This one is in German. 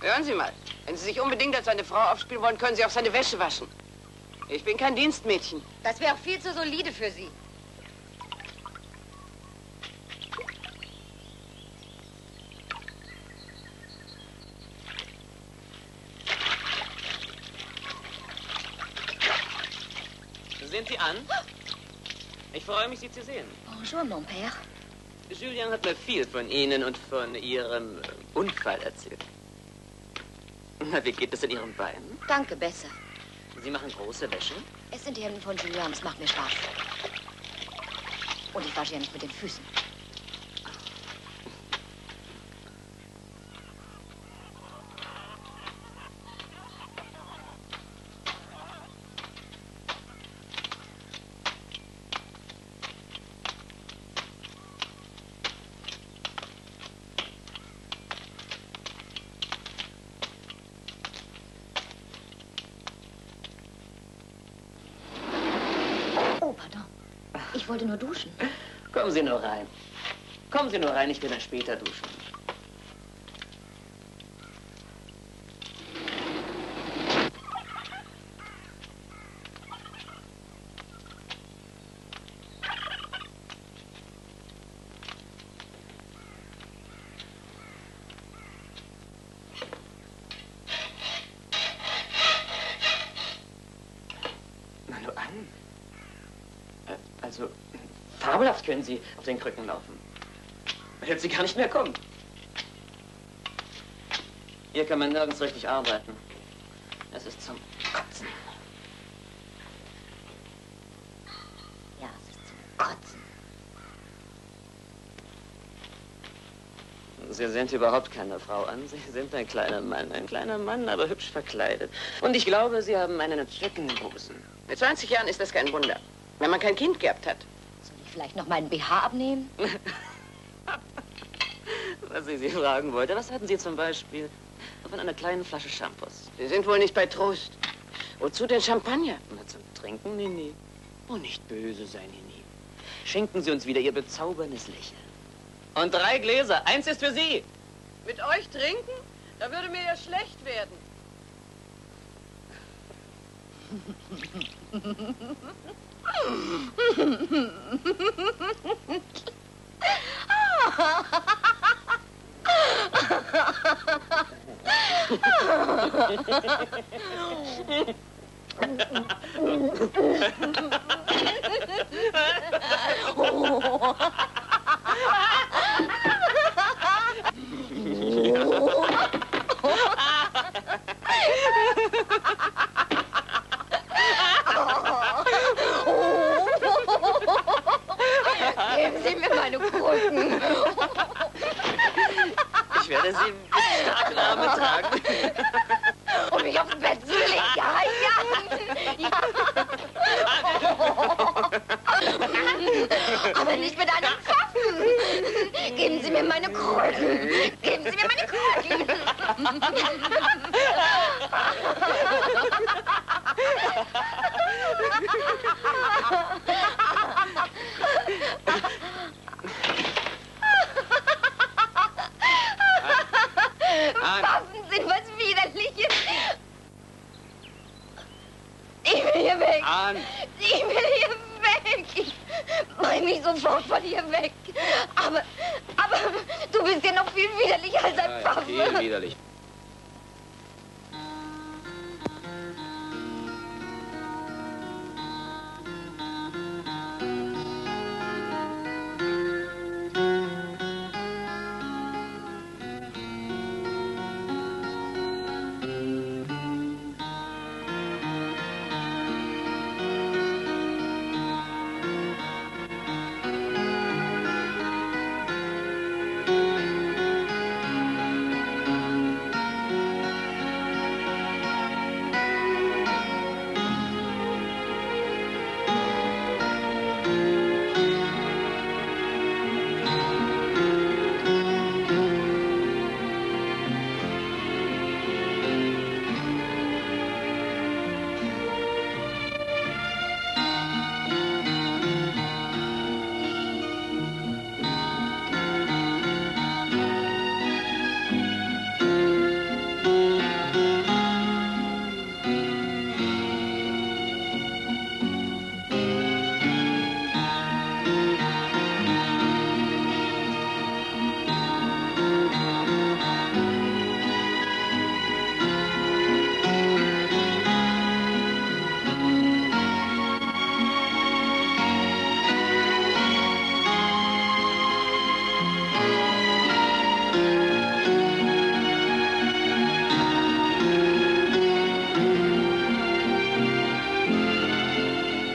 Hören Sie mal, wenn Sie sich unbedingt als eine Frau aufspielen wollen, können Sie auch seine Wäsche waschen. Ich bin kein Dienstmädchen. Das wäre auch viel zu solide für Sie. Sind Sie an? Ich freue mich, Sie zu sehen. Bonjour, mon père. Julian hat mir viel von Ihnen und von Ihrem Unfall erzählt. Na, wie geht es in Ihrem Bein? Danke, besser. Sie machen große Wäsche? Es sind die Hemden von Julian, es macht mir Spaß. Und ich wasche ja nicht mit den Füßen. Oh, pardon. Ich wollte nur duschen. Kommen Sie nur rein. Kommen Sie nur rein, ich will dann später duschen. Fabelhaft können Sie auf den Krücken laufen. Man hört Sie gar nicht mehr kommen. Hier kann man nirgends richtig arbeiten. Es ist zum Kotzen. Ja, es ist zum Kotzen. Sie sind überhaupt keine Frau an. Sie sind ein kleiner Mann. Ein kleiner Mann, aber hübsch verkleidet. Und ich glaube, Sie haben einen entzückenden Busen. Mit 20 Jahren ist das kein Wunder. Wenn man kein Kind gehabt hat. Vielleicht noch meinen BH abnehmen? Was ich Sie fragen wollte, was hatten Sie zum Beispiel von einer kleinen Flasche Shampoos? Sie sind wohl nicht bei Trost. Wozu denn Champagner? Na, zum Trinken, Nini. Oh, nicht böse sein, Nini. Schenken Sie uns wieder Ihr bezauberndes Lächeln. Und drei Gläser. Eins ist für Sie. Mit euch trinken? Da würde mir ja schlecht werden. Ha ha ha! Krücken. Ich werde Sie mit starken Armen tragen. Um mich aufs Bett zu legen. Ja, ja. ja. Aber nicht mit einem Pfaffen. Geben Sie mir meine Krücken. Geben Sie mir meine Krücken. Mich sofort von hier weg. Aber, aber du bist ja noch viel widerlicher als ein Pfaffe. widerlich.